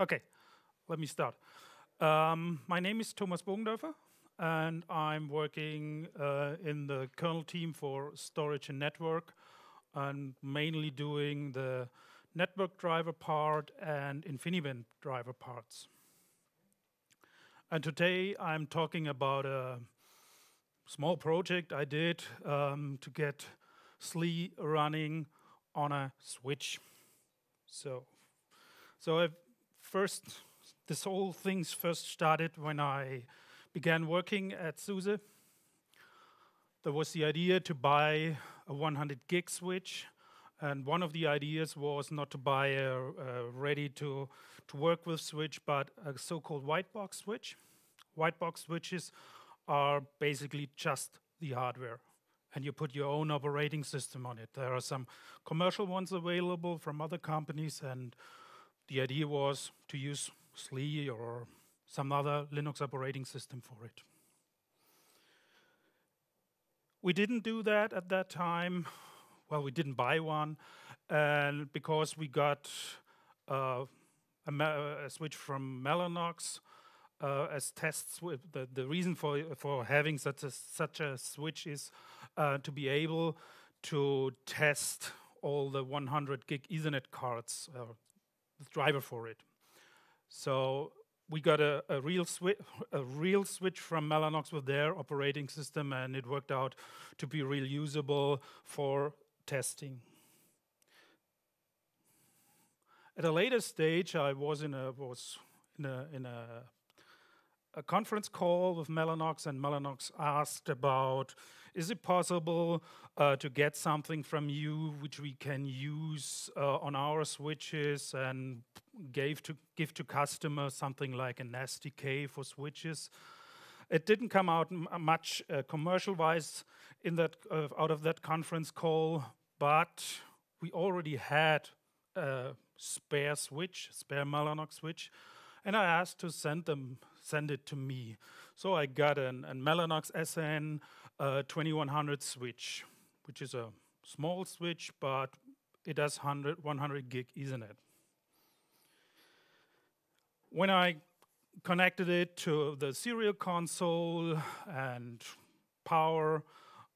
Okay, let me start. Um, my name is Thomas Bogendörfer, and I'm working uh, in the kernel team for storage and network, and mainly doing the network driver part and InfiniBand driver parts. And today I'm talking about a small project I did um, to get SLE running on a switch. So, so I first, this whole things first started when I began working at SUSE. There was the idea to buy a 100 gig switch, and one of the ideas was not to buy a, a ready to, to work with switch, but a so-called white box switch. White box switches are basically just the hardware and you put your own operating system on it. There are some commercial ones available from other companies, and the idea was to use SLE or some other Linux operating system for it. We didn't do that at that time. Well, we didn't buy one, and because we got uh, a, a, switch from Mellanox uh, as tests. The, the reason for for having such a such a switch is uh, to be able to test all the 100 gig Ethernet cards, uh, the driver for it. So we got a, a real a real switch from Mellanox with their operating system, and it worked out to be real usable for testing. At a later stage, I was in a was in a in a a conference call with Mellanox, and Mellanox asked about is it possible uh, to get something from you which we can use uh, on our switches and gave to give to customers something like an SDK for switches. It didn't come out much uh, commercial-wise in that uh, out of that conference call, but we already had a spare switch, spare Mellanox switch, and I asked to send them send it to me. So I got an, an Mellanox SN uh, 2100 switch, which is a small switch, but it has 100, 100 gig Ethernet. When I connected it to the serial console and power,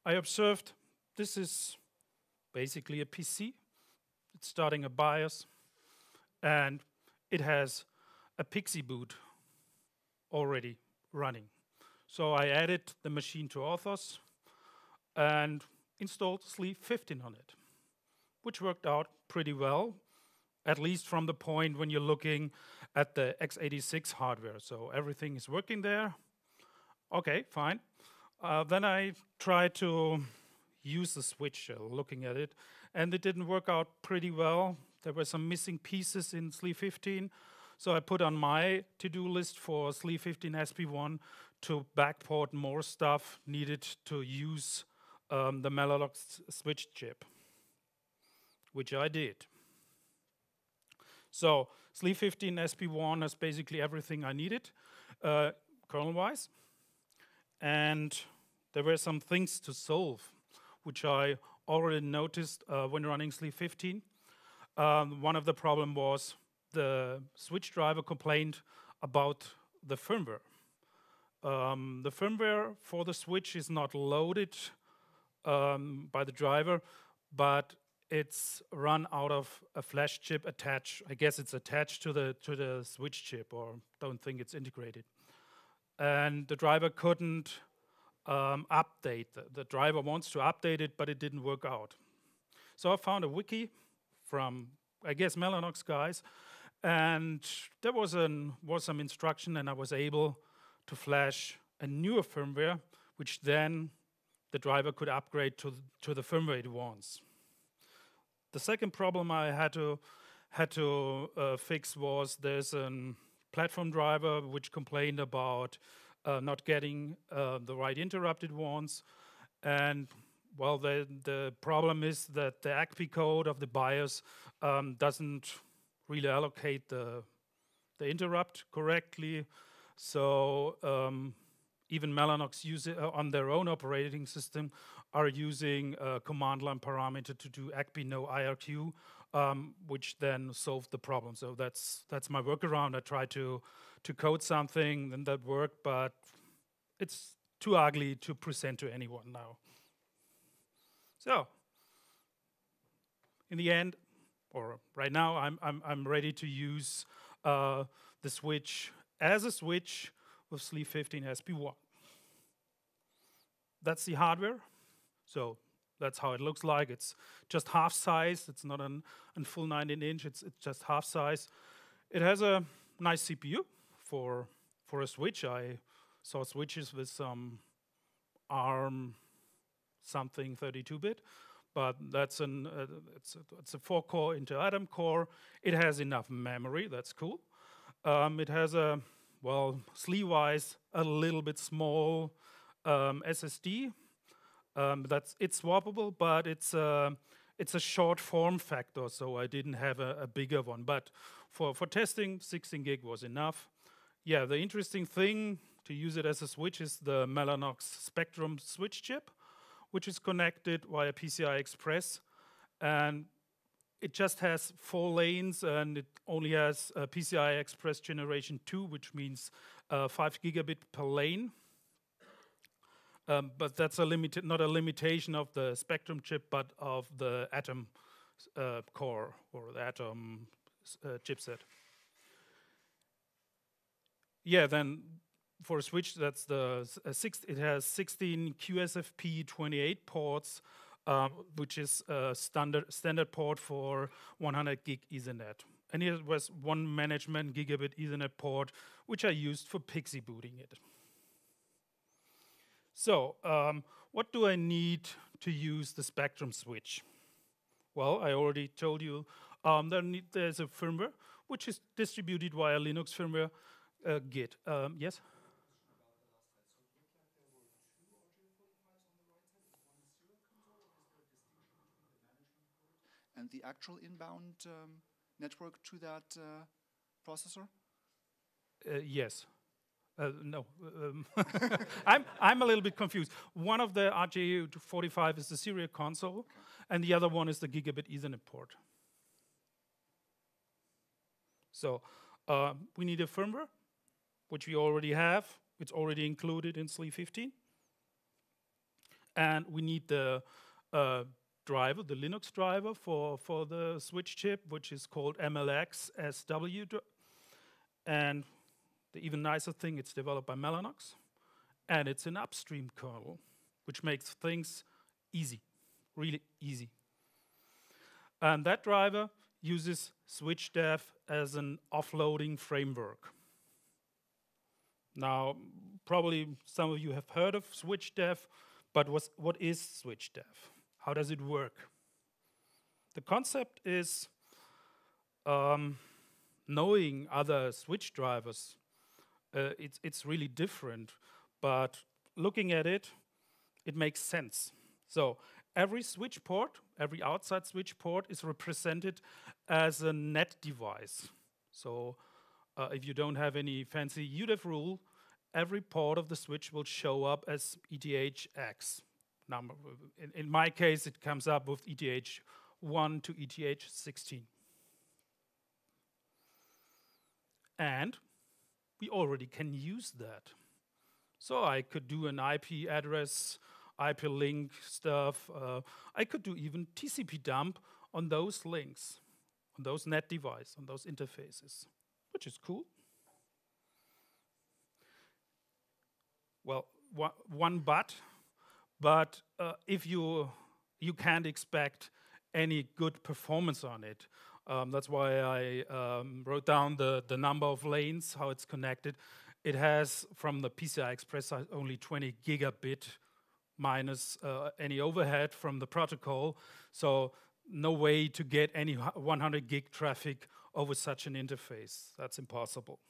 I observed this is basically a PC. It's starting a BIOS, and it has a PXE boot already running. So I added the machine to Orthos and installed SLE 15 on it, which worked out pretty well, at least from the point when you're looking at the x86 hardware. So everything is working there. Okay, fine. Uh, then I tried to use the switch, uh, looking at it, and it didn't work out pretty well. There were some missing pieces in SLE 15. So I put on my to-do list for SLE 15 SP1 to backport more stuff needed to use um, the Mellanox switch chip, which I did. So SLE 15 SP1 has basically everything I needed, uh, kernel-wise. And there were some things to solve, which I already noticed uh, when running SLE 15. Um, one of the problem was the switch driver complained about the firmware. Um, the firmware for the switch is not loaded um, by the driver, but it's run out of a flash chip attached. I guess it's attached to the to the switch chip, or don't think it's integrated. And the driver couldn't um, update. The, the driver wants to update it, but it didn't work out. So I found a wiki from, I guess, Mellanox guys, and there was, an, was some instruction, and I was able to flash a newer firmware, which then the driver could upgrade to, to the firmware it wants. The second problem I had to, had to uh, fix was there's a platform driver which complained about uh, not getting uh, the right interrupted ones. And well, the, the problem is that the ACPI code of the BIOS um, doesn't really allocate the, the interrupt correctly. So um, even Mellanox uh, on their own operating system are using a command line parameter to do ACP no IRQ, um, which then solved the problem. So that's that's my workaround. I tried to to code something, and that worked, but it's too ugly to present to anyone now. So in the end, or right now, I'm I'm I'm ready to use uh, the switch as a switch with SLE 15 SP1. That's the hardware. So that's how it looks like. It's just half size. It's not an, an full 19 inch. It's, it's just half size. It has a nice CPU for for a switch. I saw switches with some ARM something 32-bit, but that's an uh, it's a, it's a four-core Intel Atom core. It has enough memory. That's cool. Um, it has a well SLE-wise a little bit small um, SSD um, that's it's swappable, but it's uh, it's a short form factor, so I didn't have a, a, bigger one. But for for testing, 16 gig was enough. Yeah, the interesting thing to use it as a switch is the Mellanox Spectrum switch chip, which is connected via PCI Express, and it just has four lanes and it only has PCI Express generation two, which means uh, five gigabit per lane. Um, but that's a limit, not a limitation of the Spectrum chip, but of the Atom uh, core or the Atom uh, chipset. Yeah, then for a switch, that's the six. It has 16 QSFP 28 ports, um, which is a standard standard port for 100 gig Ethernet. And it was one management gigabit Ethernet port, which I used for PXE booting it. So, um, what do I need to use the Spectrum switch? Well, I already told you um, there there's a firmware which is distributed via Linux firmware uh, Git. Um, yes? The actual inbound um, network to that uh, processor? Uh, yes. Uh, no, um I'm, I'm a little bit confused. One of the RJ45 is the serial console, okay. and the other one is the gigabit Ethernet port. So uh, we need a firmware, which we already have. It's already included in SLE 15. And we need the uh, driver, the Linux driver for, for the switch chip, which is called MLX SW. And the even nicer thing, it's developed by Mellanox, and it's an upstream kernel, which makes things easy, really easy. And that driver uses SwitchDev as an offloading framework. Now, probably some of you have heard of SwitchDev, but what what is SwitchDev? How does it work? The concept is um, knowing other switch drivers uh, it's, it's really different. But looking at it, it makes sense. So every switch port, every outside switch port is represented as a net device. So uh, if you don't have any fancy udev rule, every port of the switch will show up as ETH-X number. In, in, my case, it comes up with ETH1 to ETH16. And we already can use that. So I could do an IP address, IP link stuff. Uh, I could do even tcpdump on those links, on those net devices, on those interfaces, which is cool. Well, one but, but uh, if you you can't expect any good performance on it, um, that's why I um, wrote down the, the number of lanes, how it's connected. It has, from the PCI Express only 20 gigabit minus uh, any overhead from the protocol. So no way to get any 100 gig traffic over such an interface. That's impossible.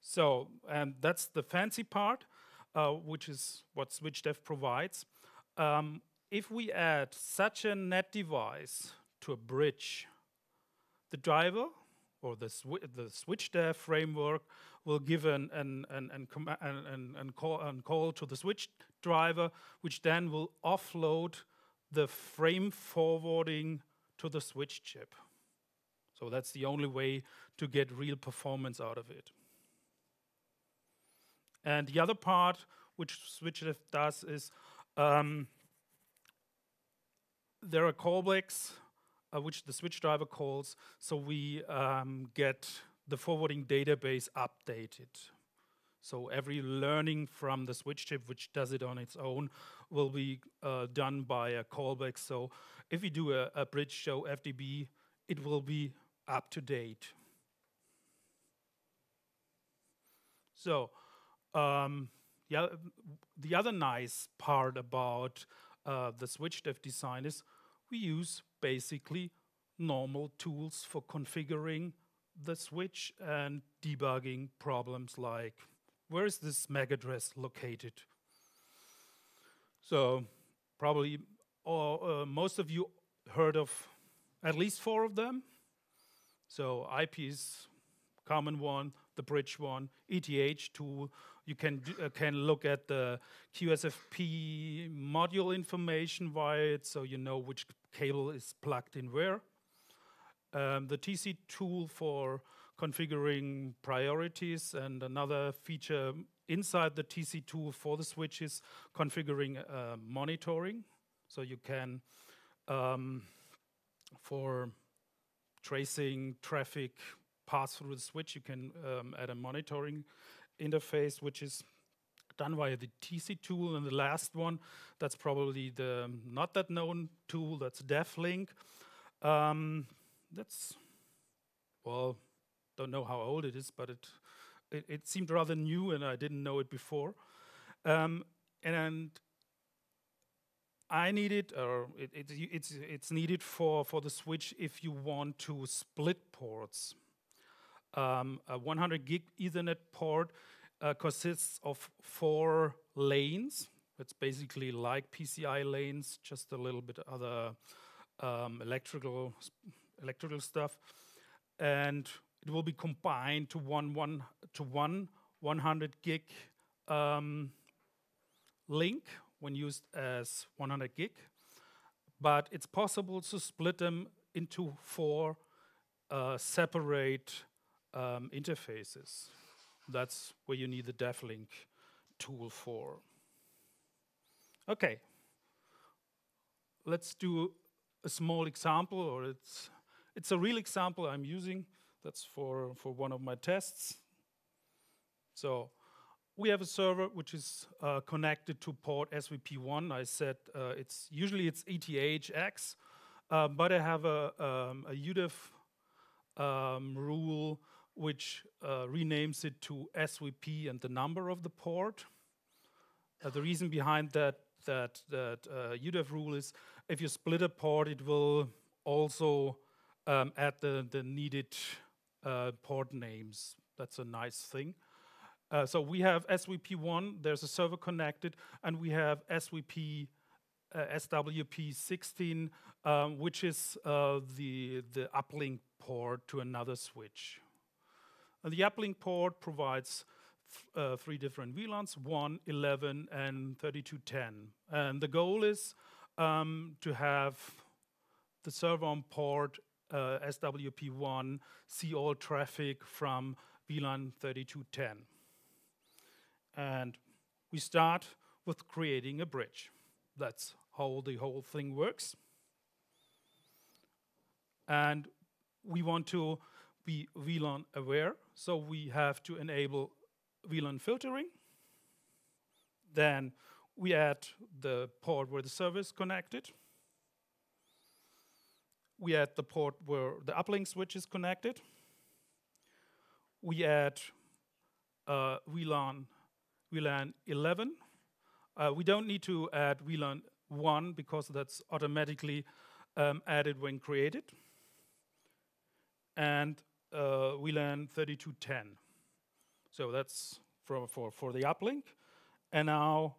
So, and that's the fancy part, uh, which is what SwitchDev provides. Um, if we add such a net device to a bridge. The driver or the, the SwitchDev framework will give an, an, an, an, an, an, call, an call to the switch driver, which then will offload the frame forwarding to the switch chip. So that's the only way to get real performance out of it. And the other part which SwitchDev does is um, there are callbacks uh, which the switch driver calls, so we um, get the forwarding database updated. So every learning from the switch chip, which does it on its own, will be uh, done by a callback. So if we do a, a bridge show FDB, it will be up to date. So um, yeah, the other nice part about uh, the SwitchDev design is we use basically normal tools for configuring the switch and debugging problems like where is this MAC address located? So probably or, uh, most of you heard of at least four of them. So IP is common one, the bridge one, ethtool. You can uh, can look at the QSFP module information via it, so you know which cable is plugged in where. Um, the TC tool for configuring priorities and another feature inside the TC tool for the switch is configuring uh, monitoring. So you can, um, for tracing traffic pass through the switch, you can um, add a monitoring interface, which is done via the TC tool. And the last one, that's probably the not that known tool, that's DevLink. Um, that's, well, don't know how old it is, but it, it, it seemed rather new and I didn't know it before. Um, and I need it, or it, it, it's, it's needed for, for the switch if you want to split ports. Um, a 100 gig Ethernet port uh, consists of four lanes. It's basically like PCI lanes, just a little bit other um, electrical electrical stuff, and it will be combined to one one to one 100 gig um, link when used as 100 gig, but it's possible to split them into four uh, separate um, interfaces. That's where you need the DevLink tool for. Okay, let's do a small example, or it's it's a real example I'm using. That's for for one of my tests. So we have a server which is uh, connected to port SWP1. I said uh, it's usually it's ETHX, uh, but I have a, um, a udev um, rule which uh, renames it to SWP and the number of the port. Uh, the reason behind that that that uh, rule is if you split a port, it will also um, add the the needed uh, port names. That's a nice thing. Uh, so we have SWP1. There's a server connected, and we have SWP. Uh, SWP16, um, which is the the uplink port to another switch. And the uplink port provides uh, three different VLANs, 1, 11, and 3210. And the goal is um, to have the server on port uh, SWP1 see all traffic from VLAN 3210. And we start with creating a bridge. That's how the whole thing works. And we want to be VLAN aware, so we have to enable VLAN filtering. Then we add the port where the server is connected. We add the port where the uplink switch is connected. We add uh, VLAN, VLAN 11. Uh, we don't need to add VLAN 1 because that's automatically um, added when created. And uh, VLAN 3210. So that's for, for, for the uplink. And now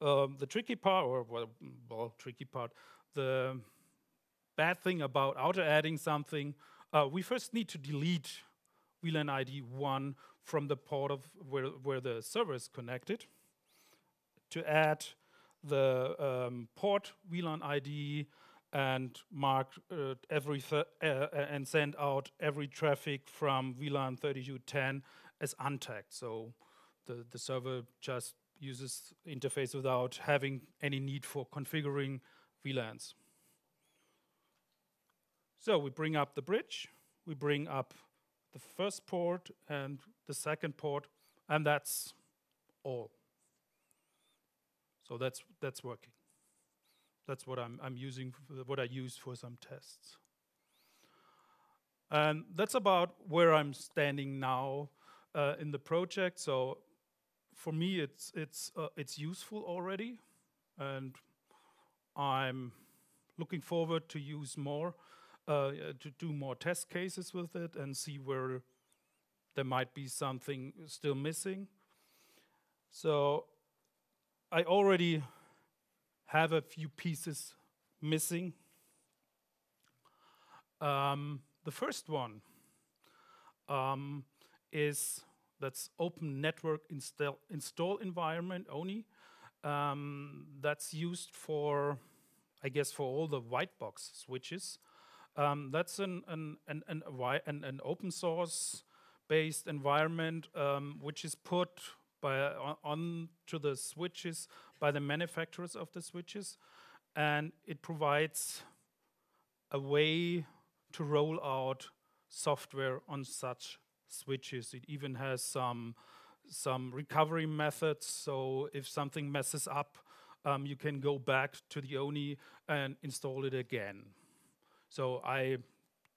um, the tricky part, or well, well, tricky part, the bad thing about auto adding something, uh, we first need to delete VLAN ID 1 from the port of where, where the server is connected. to add the um, port VLAN ID and mark uh, every uh, uh, and send out every traffic from VLAN 3210 as untagged. So the, the server just uses interface without having any need for configuring VLANs. So we bring up the bridge, we bring up the first port and the second port, and that's all. So that's that's working. That's what I'm I'm using what I use for some tests. And that's about where I'm standing now uh, in the project. So for me, it's it's uh, it's useful already, and I'm looking forward to use more, uh, to do more test cases with it and see where there might be something still missing. So I already have a few pieces missing. Um, the first one um, is that's open network install, install environment only. Um, that's used for, I guess, for all the white box switches. Um, that's an, an, an, an, an, open source based environment um, which is put by on, on to the switches by the manufacturers of the switches, and it provides a way to roll out software on such switches. It even has some some recovery methods. So if something messes up, um, you can go back to the ONIE and install it again. So I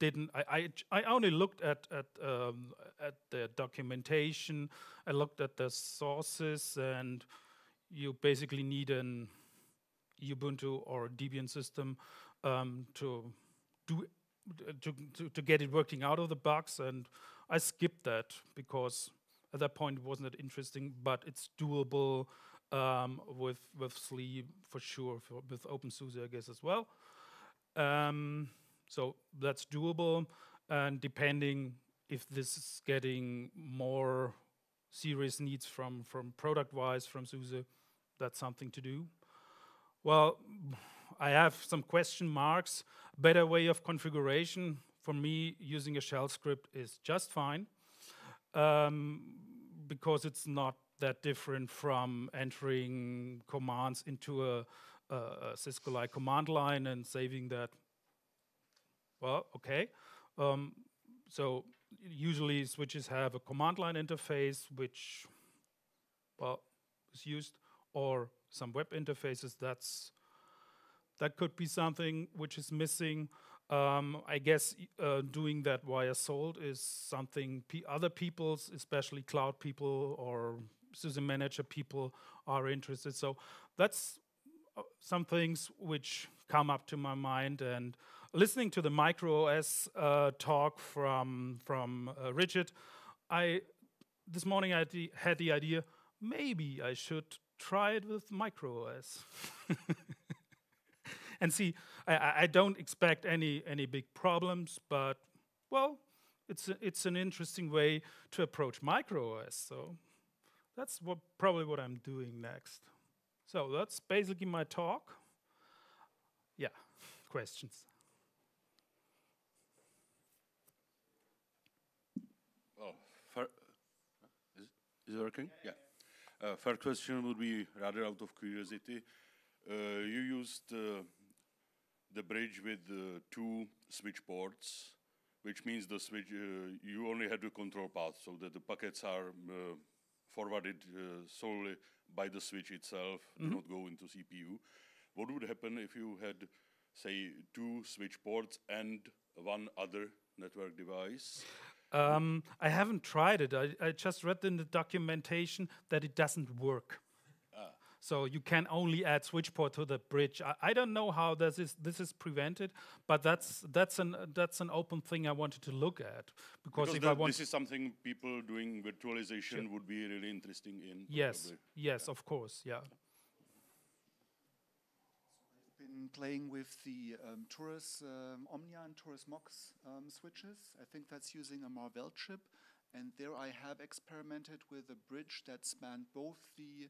didn't. I I, I only looked at at um, at the documentation. I looked at the sources, and you basically need an Ubuntu or Debian system um, to do to, to, to get it working out of the box and I skipped that because at that point it wasn't that interesting, but it's doable um, with with for sure, for, with OpenSUSE I guess as well. Um, so that's doable, and depending if this is getting more serious needs from from product wise from SUSE, that's something to do. Well, I have some question marks. Better way of configuration for me, using a shell script is just fine um, because it's not that different from entering commands into a, a, a Cisco-like command line and saving that. Well, okay. Um, so usually switches have a command line interface, which, well, is used, or some web interfaces. That's that could be something which is missing. Um, I guess uh, doing that via Salt is something other people's, especially cloud people or system manager people, are interested. So that's uh, some things which come up to my mind. And listening to the MicroOS uh, talk from from uh, Richard, I this morning I had the, idea maybe I should try it with MicroOS. and see, I, I, don't expect any any big problems, but well, it's a, it's an interesting way to approach microOS. So that's what probably what I'm doing next. So that's basically my talk. Yeah, questions. Well, is, is it working? Yeah. Uh, first question would be rather out of curiosity. Uh, you used uh, the bridge with uh, two switch ports, which means the switch uh, you only had the control path, so that the packets are uh, forwarded uh, solely by the switch itself, mm -hmm. do not go into CPU. What would happen if you had, say, two switch ports and one other network device? Um, I haven't tried it. I, I just read in the documentation that it doesn't work. Ah. So you can only add switch port to the bridge. I, I don't know how this is this is prevented, but that's that's an that's an open thing I wanted to look at because, because if I want this is something people doing virtualization would be really interesting in. Yes, probably. yes, yeah. of course, yeah. I've playing with the um, Turris um, Omnia and Turris MOX um, switches. I think that's using a Marvell chip, and there I have experimented with a bridge that spanned both the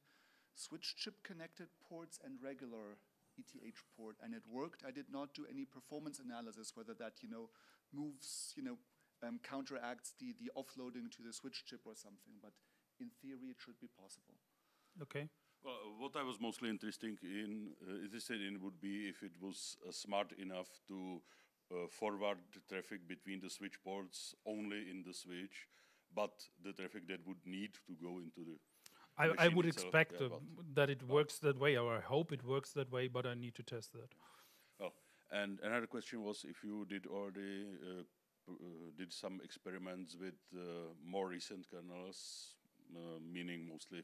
switch chip connected ports and regular ETH port, and it worked. I did not do any performance analysis whether that you know moves you know um, counteracts the the offloading to the switch chip or something. But in theory, it should be possible. Okay. Well, what I was mostly interested in, uh, interested in would be if it was uh, smart enough to uh, forward traffic between the switch ports only in the switch, but the traffic that would need to go into the I, I would itself, expect yeah, uh, that it works that way, or I hope it works that way, but I need to test that. Oh, and another question was if you did already uh, uh, did some experiments with uh, more recent kernels, uh, meaning mostly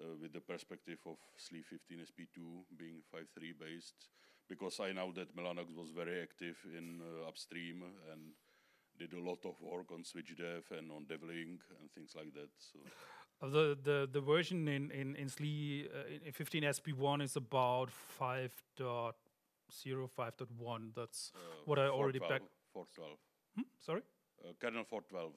uh, with the perspective of SLE 15 SP2 being 5.3 based, because I know that Mellanox was very active in uh, upstream and did a lot of work on SwitchDev and on devlink and things like that. So Uh, The the the version in in in SLE uh, in- in 15 SP1 is about 5.0 5.1. That's uh, what I already back. 412. Hmm? Sorry. Uh, kernel 412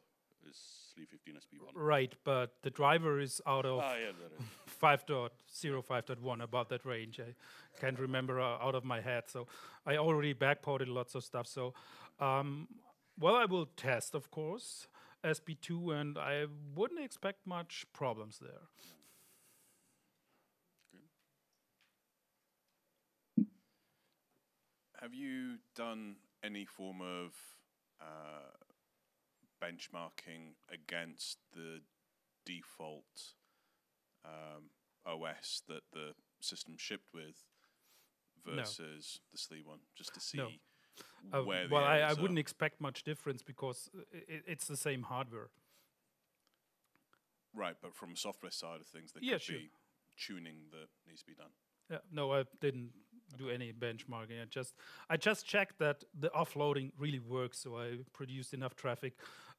is SLE 15 SP1. Right, but the driver is out of Ah, yeah, there is. 5.0 5.1 about that range. I can't remember uh, out of my head. So I already backported lots of stuff. So um, well, I will test, of course, SP2, and I wouldn't expect much problems there. Have you done any form of uh, benchmarking against the default um, OS that the system shipped with versus the SLE one, just to see No. Uh, where the well, I, I wouldn't expect much difference because uh, i it's the same hardware. Right, but from a software side of things, there Yeah, could sure. be tuning that needs to be done. Yeah, no, I didn't do any benchmarking. I just I just checked that the offloading really works. So I produced enough traffic,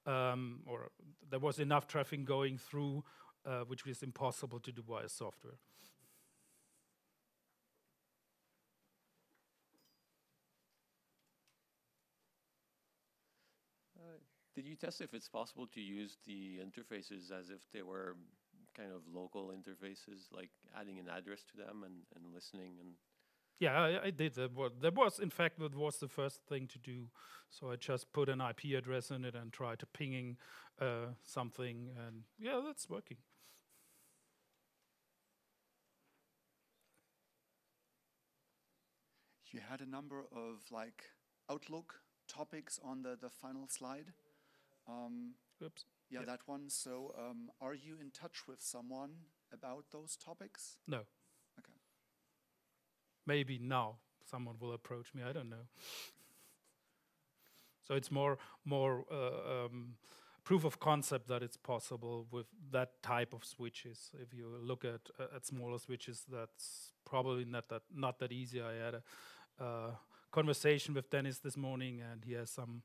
um, or there was enough traffic going through, uh, which was impossible to do via software. Uh, Did you test if it's possible to use the interfaces as if they were kind of local interfaces, like adding an address to them and, and listening and Yeah, I, I did. That was, that was, in fact, that was the first thing to do. So I just put an IP address in it and tried to pinging uh, something, and yeah, that's working. You had a number of like Outlook topics on the, the final slide. Um, Oops. yeah, Yeah. that one. So, um, are you in touch with someone about those topics? No. Maybe now someone will approach me. I don't know. So it's more more uh, um, proof of concept that it's possible with that type of switches. If you look at uh, at smaller switches, that's probably not that not that easy. I had a uh, conversation with Dennis this morning, and he has some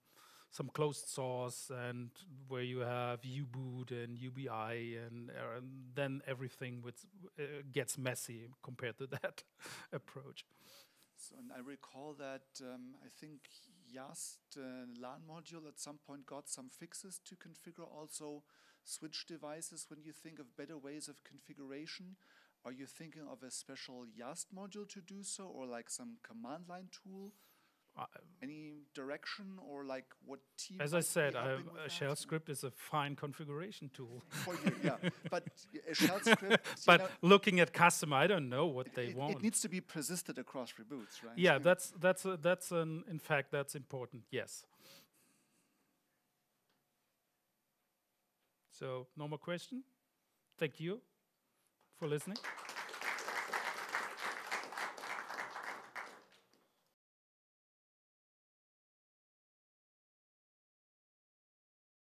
some closed source and where you have U-boot and UBI and, uh, and then everything with uh, gets messy compared to that approach. So, and I recall that um, I think Yast uh, LAN module at some point got some fixes to configure also switch devices. When you think of better ways of configuration, are you thinking of a special Yast module to do so, or like some command line tool? Uh, Any direction, or like what team? As I said, I, a that? shell script is a fine configuration tool. for you, yeah. But a shell script, you but know, looking at custom, I don't know what they it, want. it needs to be persisted across reboots, right? yeah, that's that's a, that's an in fact that's important. Yes. So no more question. Thank you for listening.